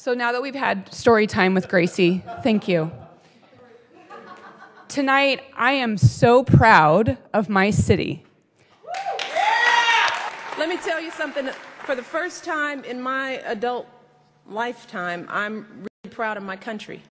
So now that we've had story time with Gracie, thank you. Tonight, I am so proud of my city. Let me tell you something. For the first time in my adult lifetime, I'm really proud of my country.